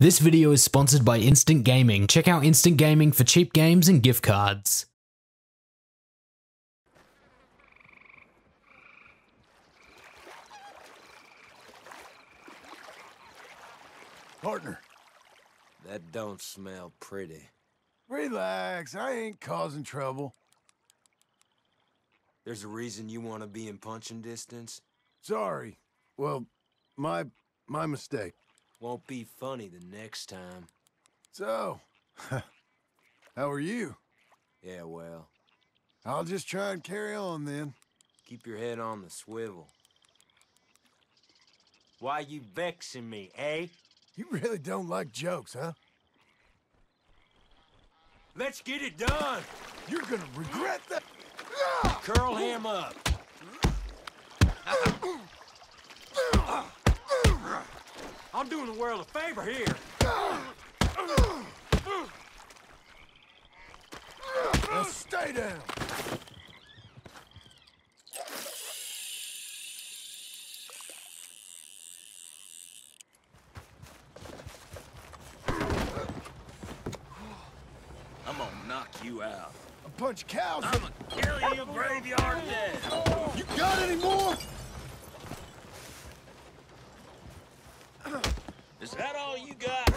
This video is sponsored by Instant Gaming. Check out Instant Gaming for cheap games and gift cards. Partner, That don't smell pretty. relax. I ain't causing trouble. There's a reason you want to be in punching distance. Sorry. Well, my my mistake. Won't be funny the next time. So, how are you? Yeah, well, I'll just try and carry on then. keep your head on the swivel. Why you vexing me, eh? You really don't like jokes, huh? Let's get it done! You're gonna regret that. Curl him up! I'm doing the world a favor here. Now stay down. I'm gonna knock you out. I punch cows. I'm gonna kill you graveyard dead. You got any more? Is that all you got?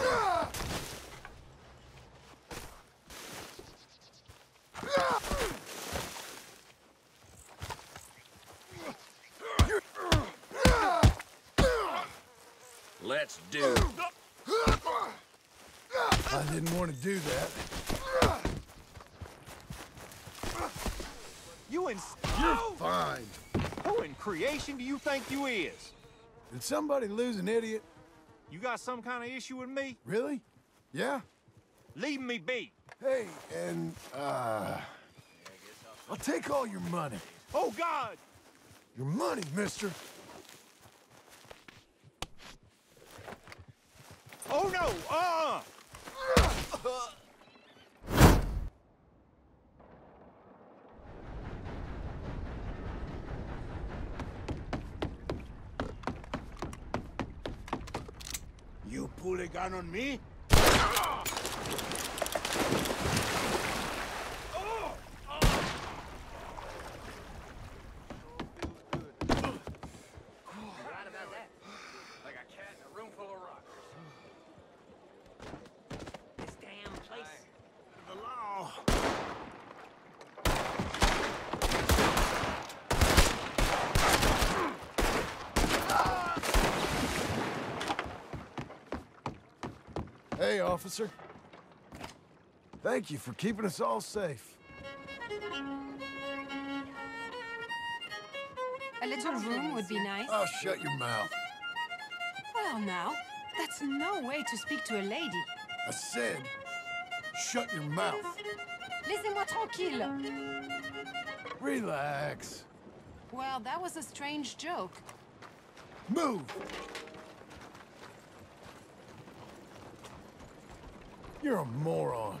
Let's do. I didn't want to do that. You in... You're fine. Who in creation do you think you is? Did somebody lose an idiot? You got some kind of issue with me? Really? Yeah? Leave me be. Hey, and, uh... I'll take all your money. Oh, God! Your money, mister. Oh, no! Uh-uh! Pull a gun on me? This damn place. The law. Hey, officer. Thank you for keeping us all safe. A little room would be nice. Oh, shut your mouth. Well, now, that's no way to speak to a lady. I said, shut your mouth. Laissez-moi tranquille. Relax. Well, that was a strange joke. Move! You're a moron.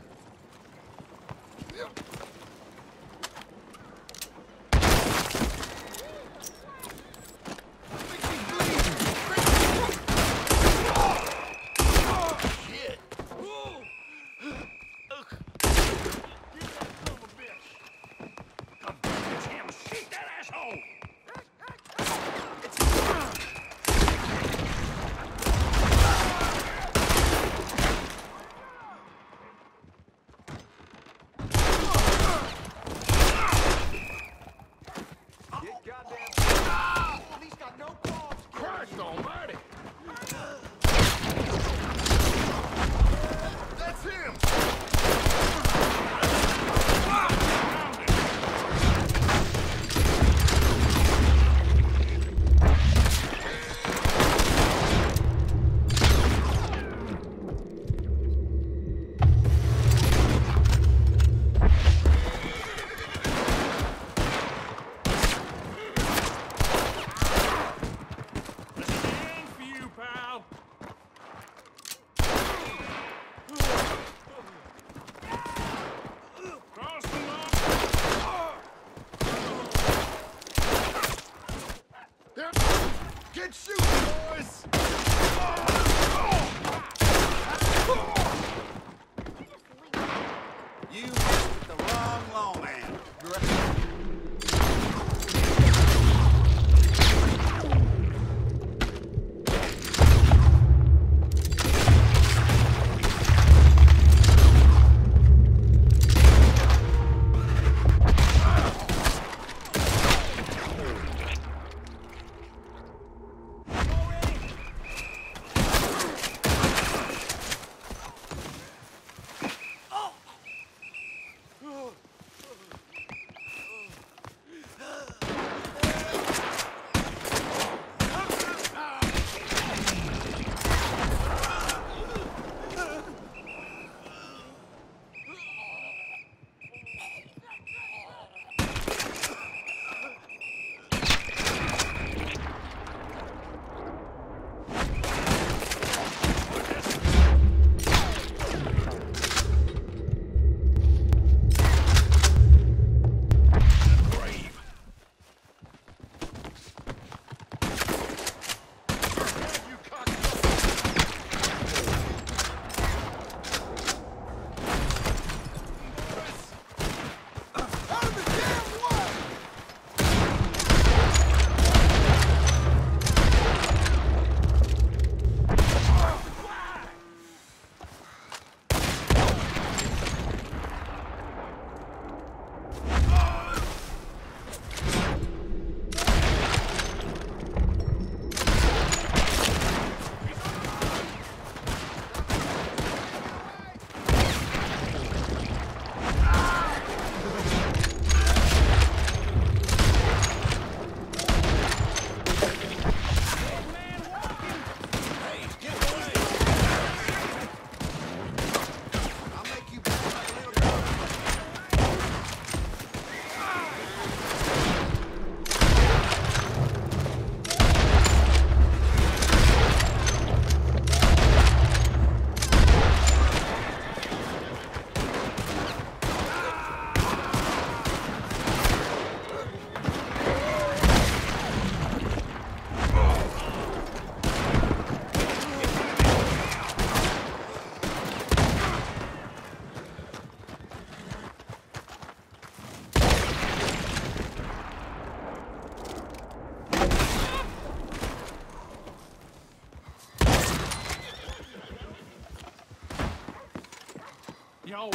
Your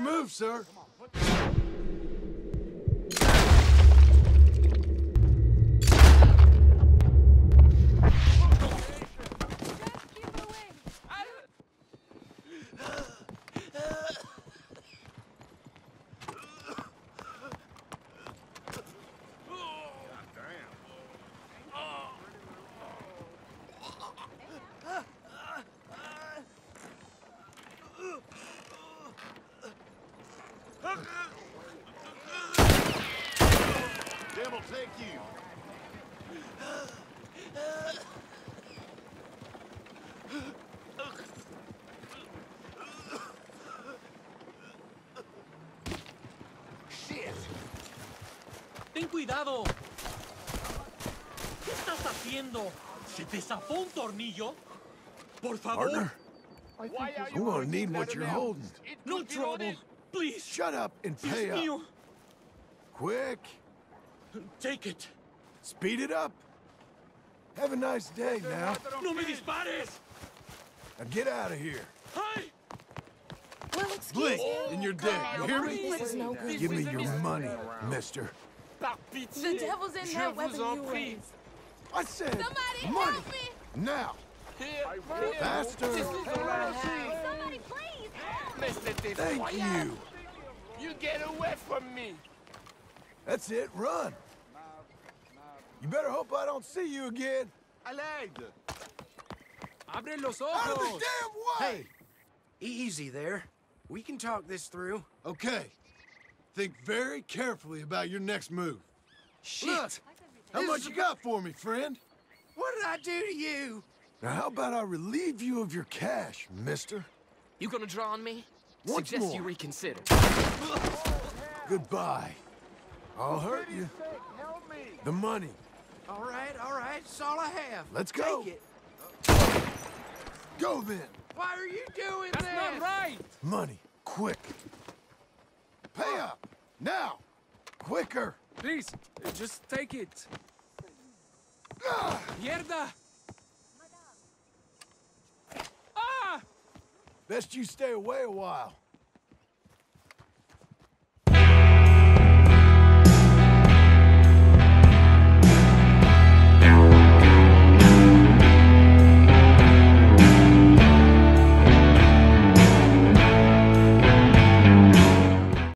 move, sir. Them will take you. Shit! ¡Ten cuidado! ¿Qué estás haciendo? ¿Se te zafó un tornillo? Por favor, Partner, Why are gonna need what you're holding. no trouble. Please, Shut up and pay up. Quick. Take it. Speed it up. Have a nice day now. ¡No me dispares! Now get out of here. ¡Ay! Well, excuse Blink, you. and you're dead. You hear me? No. Give me your money, mister. The devil's in that weapon you raised. I said Somebody money. help me! Now. Faster. Somebody please help! Thank you. You get away from me! That's it. Run. You better hope I don't see you again. À l'aide! Abre los ojos! Out of the damn way! Hey, easy there. We can talk this through. Okay. Think very carefully about your next move. Shit! Look, how much you got for me, friend? What did I do to you? Now, how about I relieve you of your cash, mister? You gonna draw on me? Once Suggest you more. reconsider. Goodbye. I'll hurt you. Help me! The money. All right, all right. It's all I have. Let's go. Take it. Go then. Why are you doing That's this? not right! Money. Quick. Pay up. Now. Quicker. Please, just take it. Ah! Mierda! Ah! Best you stay away a while.